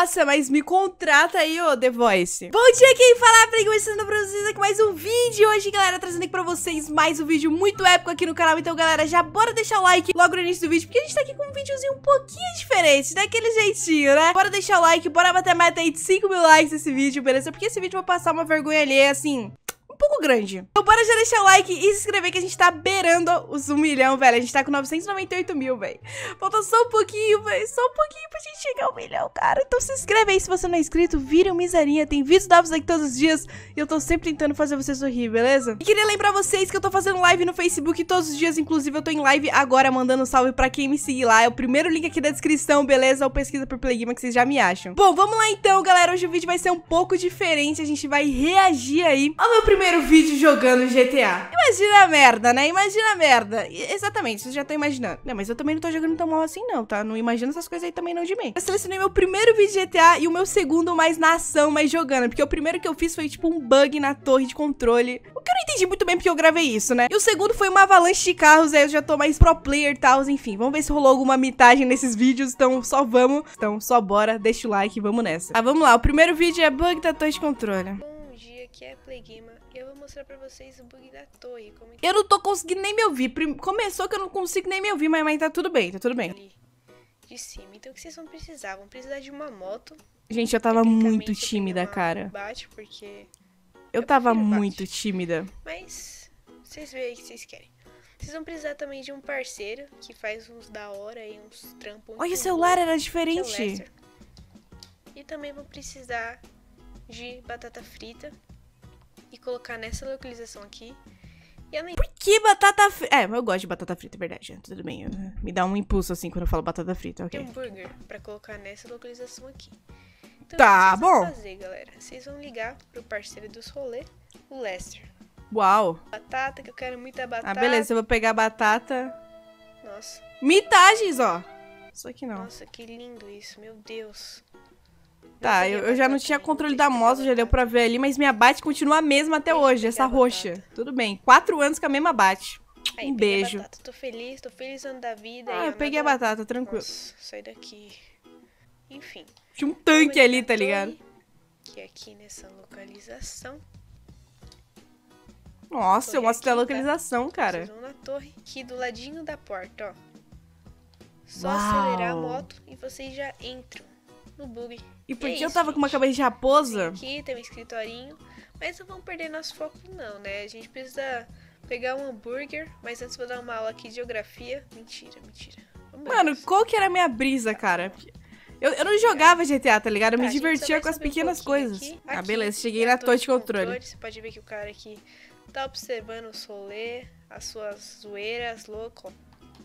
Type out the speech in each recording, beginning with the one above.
Nossa, mas me contrata aí, ô The Voice. Bom dia, quem fala? Começando pra vocês aqui mais um vídeo. Hoje, galera, trazendo aqui pra vocês mais um vídeo muito épico aqui no canal. Então, galera, já bora deixar o like logo no início do vídeo, porque a gente tá aqui com um videozinho um pouquinho diferente, daquele jeitinho, né? Bora deixar o like, bora bater a meta aí de 5 mil likes nesse vídeo, beleza? Porque esse vídeo vai passar uma vergonha ali, assim, pouco grande. Então bora já deixar o like e se inscrever que a gente tá beirando os 1 milhão, velho. A gente tá com 998 mil, velho. Falta só um pouquinho, velho. Só um pouquinho pra gente chegar ao milhão, cara. Então se inscreve aí se você não é inscrito. Vire um misarinha. Tem vídeos novos aqui todos os dias. E eu tô sempre tentando fazer você sorrir, beleza? E queria lembrar vocês que eu tô fazendo live no Facebook todos os dias. Inclusive eu tô em live agora mandando um salve pra quem me seguir lá. É o primeiro link aqui da descrição, beleza? Ou pesquisa por Playgame que vocês já me acham. Bom, vamos lá então, galera. Hoje o vídeo vai ser um pouco diferente. A gente vai reagir aí ao meu primeiro primeiro vídeo jogando GTA. Imagina a merda, né? Imagina a merda. Exatamente, vocês já estão imaginando. Não, mas eu também não tô jogando tão mal assim, não, tá? Não imagina essas coisas aí também não de mim. Eu selecionei meu primeiro vídeo de GTA e o meu segundo mais na ação, mais jogando. Porque o primeiro que eu fiz foi tipo um bug na torre de controle. O que eu não entendi muito bem porque eu gravei isso, né? E o segundo foi uma avalanche de carros, aí eu já tô mais pro player e tal. Enfim, vamos ver se rolou alguma mitagem nesses vídeos. Então só vamos. Então só bora, deixa o like e vamos nessa. Ah, vamos lá. O primeiro vídeo é bug da torre de controle. Aqui é Playgame eu vou mostrar pra vocês o bug da torre. Como eu não tô conseguindo nem me ouvir. Começou que eu não consigo nem me ouvir, mas, mas tá tudo bem, tá tudo bem. De cima. Então o que vocês vão precisar? Vão precisar de uma moto. Gente, eu tava muito tímida, cara. Bate porque... Eu, eu tava muito tímida. Mas vocês veem o que vocês querem. Vocês vão precisar também de um parceiro que faz uns da hora e uns trampos. Olha, o celular era diferente. É e também vão precisar de batata frita e colocar nessa localização aqui. E. Por que batata frita? É, eu gosto de batata frita, é verdade. Tudo bem, me dá um impulso assim quando eu falo batata frita, ok. Tem hambúrguer pra colocar nessa localização aqui. Então, tá vocês bom. Vão fazer, galera? Vocês vão ligar pro parceiro dos rolês, o Lester. Uau. Batata, que eu quero muita batata. Ah, beleza, eu vou pegar a batata. Nossa. Mitagens, ó. Isso aqui não. Nossa, que lindo isso, meu Deus. Tá, eu, eu já não tinha controle da moto, já deu pra ver ali, mas minha bate continua a mesma até hoje, essa roxa. Tudo bem. Quatro anos com a mesma bate. Aí, um beijo. Tô feliz, tô feliz ano da vida. Ah, eu peguei a batata, tranquilo. Nossa, sai daqui. Enfim. Tinha um tanque ali, tá ligado? Que é aqui nessa localização. Nossa, eu mostro a localização, tá? cara. Vocês vão na torre, aqui do ladinho da porta, ó. Só Uau. acelerar a moto e vocês já entram no bug. E porque é eu tava gente. com uma cabeça de raposa? Aqui tem um escritorinho. Mas não vamos perder nosso foco não, né? A gente precisa pegar um hambúrguer. Mas antes vou dar uma aula aqui de geografia. Mentira, mentira. Mano, qual que era a minha brisa, cara? Eu, eu não jogava GTA, tá ligado? Eu me divertia com as pequenas um coisas. Aqui. Ah, beleza. Cheguei na torre de controle. controle. Você pode ver que o cara aqui tá observando o solê, as suas zoeiras, louco.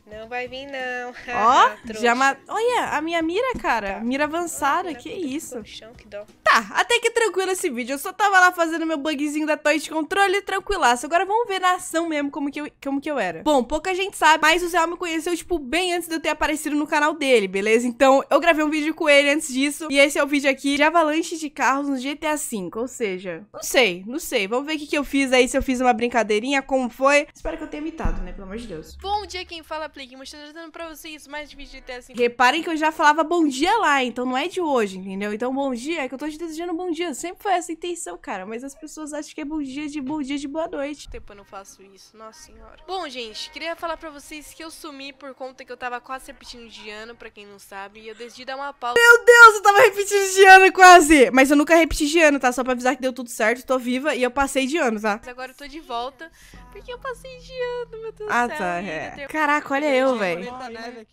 Não vai vir, não. Ó, já ma... Olha, a minha mira, cara. Tá. Mira avançada, que isso. Chão, que dó. Tá, até que tranquilo esse vídeo. Eu só tava lá fazendo meu bugzinho da toy de controle, tranquilaço. Agora vamos ver na ação mesmo como que, eu, como que eu era. Bom, pouca gente sabe, mas o Zé me conheceu, tipo, bem antes de eu ter aparecido no canal dele, beleza? Então, eu gravei um vídeo com ele antes disso. E esse é o vídeo aqui de avalanche de carros no GTA V. Ou seja, não sei, não sei. Vamos ver o que, que eu fiz aí, se eu fiz uma brincadeirinha, como foi. Espero que eu tenha imitado, né? Pelo amor de Deus. Bom dia, quem fala mas tô trazendo pra vocês mais vídeos de GTA V. Reparem que eu já falava bom dia lá, então não é de hoje, entendeu? Então bom dia é que eu tô te desejando bom dia. Sempre foi essa a intenção, cara. Mas as pessoas acham que é bom dia de bom dia de boa noite. Tempo eu não faço isso, nossa senhora. Bom, gente, queria falar pra vocês que eu sumi por conta que eu tava quase repetindo de ano, pra quem não sabe. E eu decidi dar uma pausa. Meu Deus, eu tava repetindo de ano quase. Mas eu nunca repeti de ano, tá? Só pra avisar que deu tudo certo, tô viva e eu passei de ano, tá? Mas agora eu tô de volta, porque eu passei de ano, meu Deus ah, do céu. Ah, tá, é. Caraca, olha eu, velho.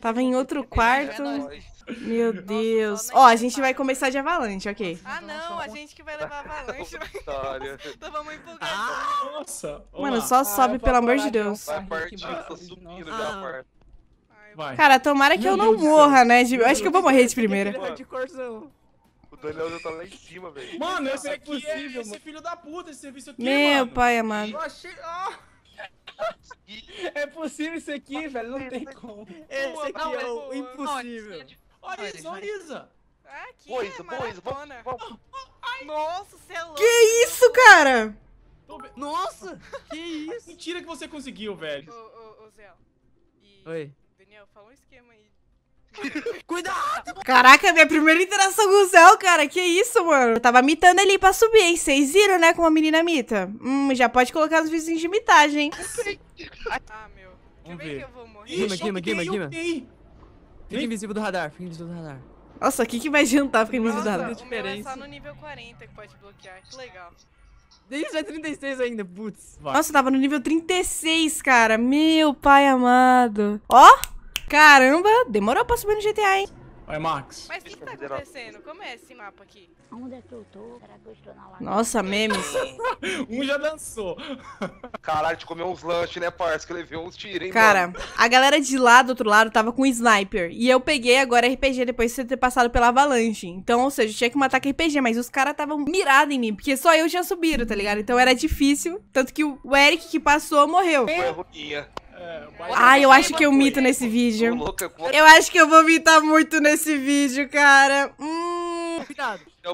Tava em outro quarto. Meu Deus. Ó, a gente vai começar de avalanche, ok. Ah, não, a gente que vai levar avalanche. Tava muito empolgado. Ah, nossa. Mano, só sobe, pelo amor de Deus. Vai partir, tô subindo já, parto. Vai. Cara, tomara que eu não morra, né? Eu acho que eu vou morrer de primeira. O Daniel já tá lá em cima, velho. Mano, esse aqui é esse filho da puta, esse serviço aqui, Meu pai amado. Eu achei... Ah! É possível isso aqui, velho, não tem como. Esse aqui é o impossível. Olha isso, olha isso. Aqui Boisa, é Boisa, vamos. Nossa, você é louco. Que isso, cara? Nossa, que isso? Mentira que você conseguiu, velho. Ô, ô, ô Zé. Oi. Daniel, fala um esquema aí. Cuidado! Caraca, minha primeira interação com o céu, cara. Que isso, mano? Eu tava mitando ele pra subir, hein? Vocês viram, né, como a menina mita? Hum, já pode colocar nos vizinhos de mitagem, hein? Ah, meu. Vamos ver que eu vou morrer? Guima, Guima, Guima, Guima. Fica invisível do radar, fica invisível do radar. Nossa, o que que vai adiantar ficar Nossa, invisível? o meu é diferença. só no nível 40 que pode bloquear. Que legal. Isso é 36 ainda, putz. Vai. Nossa, eu tava no nível 36, cara. Meu pai amado. Ó, caramba, demorou pra subir no GTA, hein? Vai, Max. Mas o que, que tá acontecendo? Como é esse mapa aqui? Onde é que eu tô? Será que eu estou na lagoa? Nossa, memes. Um já dançou. Caralho, te comeu uns lanches, né, parça? Que eu levei uns tiros, hein, Cara, a galera de lá do outro lado tava com sniper. E eu peguei agora RPG depois de você ter passado pela avalanche. Então, ou seja, eu tinha que matar com RPG, mas os caras estavam mirados em mim, porque só eu tinha subido, tá ligado? Então era difícil. Tanto que o Eric que passou morreu. Foi ruinha. É, Ai, eu acho que eu mito nesse vídeo. Eu acho que eu vou mitar muito nesse vídeo, cara. Hum.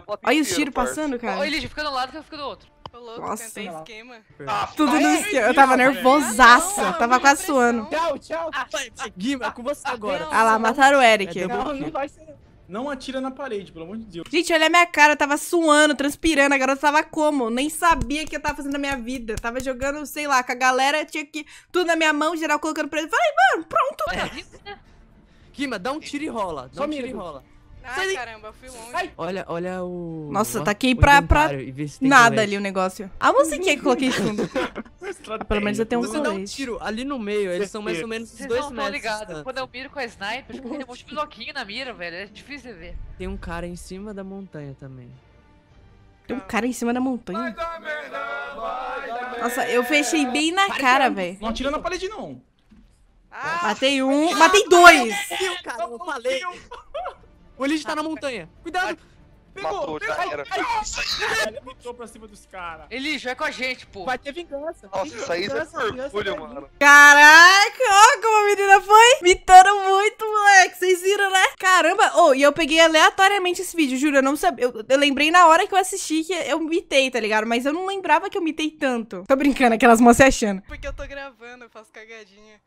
Boto Olha os tiros passando, cara. Eligi, fica de um lado fico do outro. Louco, Nossa. tentei esquema. Ah, Tudo no esquema. Eu tava nervosaça. Ah, não, Tava quase suando. Tchau, tchau. Vai, Guima, é com você agora. Ah lá, mataram o Eric. É Não, não vai ser. Não atira na parede, pelo amor de Deus. Gente, olha a minha cara, eu tava suando, transpirando, a garota tava como? Nem sabia o que eu tava fazendo na minha vida. Tava jogando, sei lá, com a galera, tinha que. Tudo na minha mão, geral colocando pra ele. Falei, mano, pronto. Guima, dá um tiro e rola. Dá Só um tiro e rola. Ai, caramba, eu fui longe. Olha, olha o. Nossa, taquei o pra- pra Nada ali o negócio. A musiquinha que eu coloquei de fundo. Pelo menos eu tenho um Você dá um tiro ali no meio, eles são mais ou menos Vocês dois não metros. distância. Quando eu miro com a sniper, tem um monte de bloquinho na mira, velho. É difícil de ver. Tem um cara em cima da montanha também. Tem um cara em cima da montanha. Nossa, eu fechei bem na cara, velho. Não atira na parede, não. Ah, Matei um, matei dois. Viu, cara? Eu falei. O Elite tá na montanha. Cuidado. Matou, já era. Ele entrou pra cima dos caras. Eligi, vai com a gente, pô. Vai ter vingança. Nossa, isso aí é orgulho, mano. Caraca, ó como a menina foi. Mitando muito, moleque. Vocês viram, né? Caramba. Oh, e eu peguei aleatoriamente esse vídeo, juro. Eu não sabia. Eu, eu lembrei na hora que eu assisti que eu mitei, tá ligado? Mas eu não lembrava que eu mitei tanto. Tô brincando, aquelas moças achando. porque eu tô gravando, eu faço cagadinha.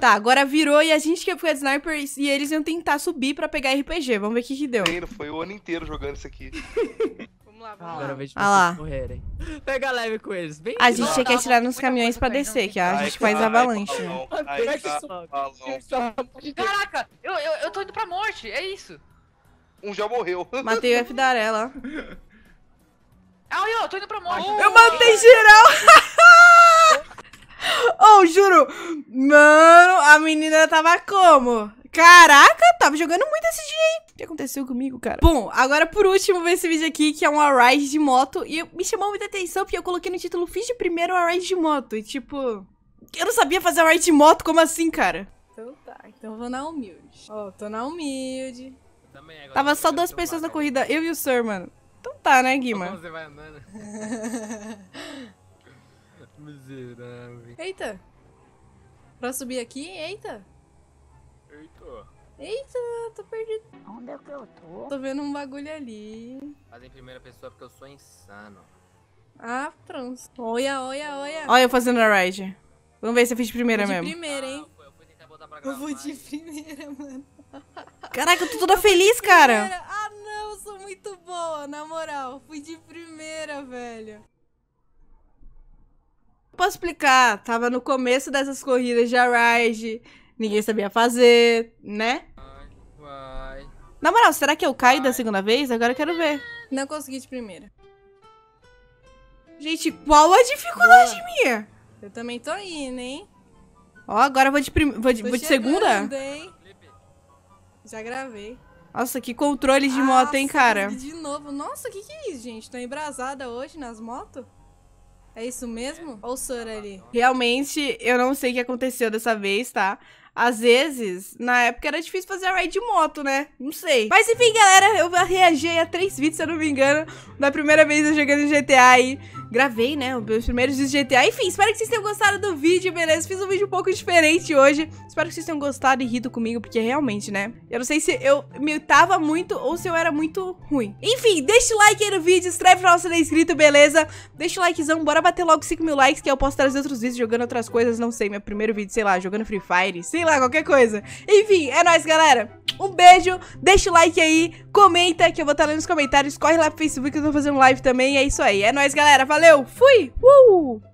Tá, agora virou e a gente que foi de sniper e eles iam tentar subir pra pegar RPG. Vamos ver o que que deu. Foi o ano inteiro jogando isso aqui. Vamos lá, vamos Agora lá. eu vejo Ah lá. vocês correrem. Pega leve com eles. Bem A gente Não, tinha que atirar não, nos caminhões pra descer, que a Ai, gente faz avalanche. tá. Caraca, eu, eu, eu tô indo pra morte, é isso. Um já morreu. Matei o F da Arela. Ah, eu, eu tô indo pra morte. Eu matei geral! oh, juro! Mano, a menina tava como? Caraca, tava jogando muito esse dia, hein? O que aconteceu comigo, cara? Bom, agora por último, ver esse vídeo aqui, que é uma ride de moto. E me chamou muita atenção, porque eu coloquei no título, fiz de primeiro ride de moto. E tipo, eu não sabia fazer ride de moto, como assim, cara? Então tá, então eu vou na humilde. Ó, tô na humilde. Tava só duas pessoas na corrida, eu e o Sir, mano. Então tá, né, Guima? Você vai andando. Miserável. Eita. Pra subir aqui, eita. Eita. Eita, tô perdido. Onde é que eu tô? Tô vendo um bagulho ali. Faz em primeira pessoa porque eu sou insano. Ah, pronto. Olha, olha, olha. Olha eu fazendo a ride. Vamos ver se eu fiz de primeira de mesmo. primeira, hein? Não, eu fui tentar botar pra Eu gravar. vou de e- primeira, mano. Caraca, eu tô toda feliz, cara. Ah, não, eu sou muito boa, na moral. Fui de primeira, velho. Posso explicar? Tava no começo dessas corridas de ride. Ninguém sabia fazer, né? Vai. Na moral, será que eu caio da segunda vez? Agora eu quero ver. Não consegui de primeira. Gente, qual a dificuldade minha? Eu também tô indo, hein? Ó, agora eu vou de, prim... vou de, vou de segunda? Felipe, Já gravei. Nossa, que controle de moto, hein, cara? De novo. Nossa, o que, que é isso, gente? Tô embrasada hoje nas motos? É isso mesmo? Olha o Sir ali. Realmente, eu não sei o que aconteceu dessa vez, tá? Às vezes, na época era difícil fazer a ride de moto, né? Não sei. Mas enfim, galera, eu reagi a três vídeos, se eu não me engano, da primeira vez eu jogando GTA aí. Gravei, né, os meus primeiros vídeos de GTA. Enfim, espero que vocês tenham gostado do vídeo, beleza? Fiz um vídeo um pouco diferente hoje. Espero que vocês tenham gostado e rido comigo, porque realmente, né? Eu não sei se eu me tava muito ou se eu era muito ruim. Enfim, deixa o like aí no vídeo, inscreve pra você não é inscrito, beleza? Deixa o likezão, bora bater logo 5 mil likes, que eu posso trazer outros vídeos jogando outras coisas, não sei, meu primeiro vídeo, sei lá, jogando Free Fire, sei lá, qualquer coisa. Enfim, é nóis, galera. Um beijo, deixa o like aí, comenta, que eu vou estar lendo nos comentários, corre lá pro Facebook, eu tô fazendo live também, é isso aí. É nóis, galera, valeu, fui, uh!